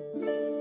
Música